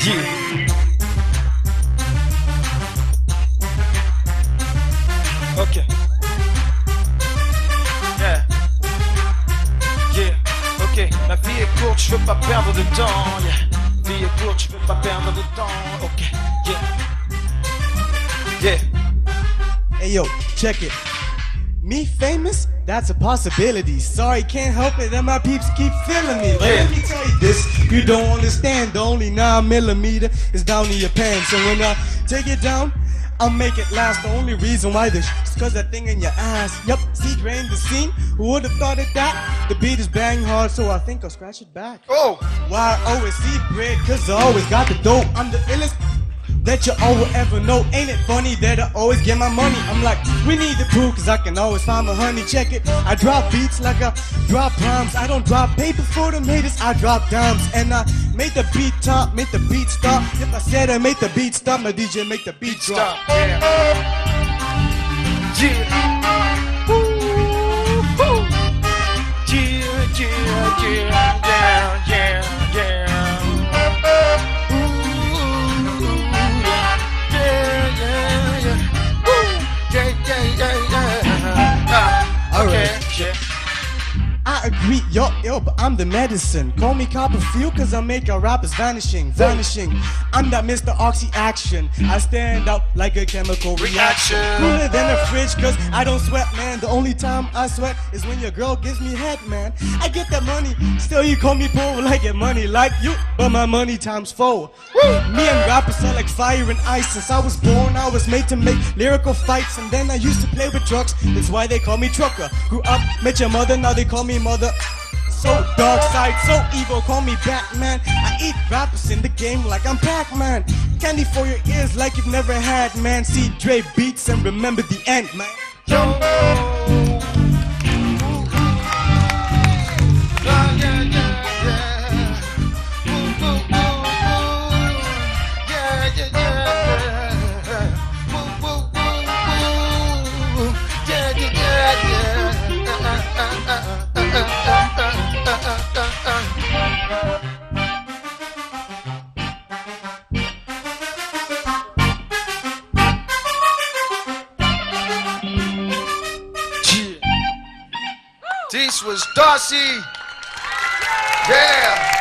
Ok. Yeah. Yeah. Ok. La vie est courte, je veux pas perdre de temps. Yeah. Vie est courte, je veux pas perdre de temps. Ok. Yeah. Yeah. Hey yo, check it. Me famous? That's a possibility. Sorry, can't help it that my peeps keep feeling me. Let me tell you this, you don't understand. The only nine millimeter is down in your pants. So when I take it down, I'll make it last. The only reason why this is cause that thing in your ass. Yup, see drain the scene. Who would have thought of that? The beat is bang hard, so I think I'll scratch it back. Oh. Why oh, I always see bread, cause I always got the dope. I'm the illest that you all will ever know. Ain't it funny that I always get my money? I'm like, we need the proof, cause I can always find my honey. Check it. I drop beats like I drop rhymes. I don't drop paper for them haters, I drop dimes. And I make the beat top, make the beat stop. If I said I make the beat stop, my DJ make the beat drop. Stop. Yeah. Yeah. Agree, yo, yo, but I'm the medicine. Call me Copperfield, cause I make our rappers vanishing, vanishing. I'm that Mr. Oxy Action. I stand out like a chemical reaction. Cooler than a fridge, cause I don't sweat, man. The only time I sweat is when your girl gives me head, man. I get that money, still you call me poor, I get money like you, but my money times four. Me and rappers are like fire and ice. Since I was born, I was made to make lyrical fights, and then I used to play with trucks. That's why they call me trucker. Grew up, met your mother, now they call me mother. So dark side, so evil, call me Batman. I eat rappers in the game like I'm Pac-Man. Candy for your ears like you've never had, man. See Dre beats and remember the end, man. Yo. This was Darcy. Yeah.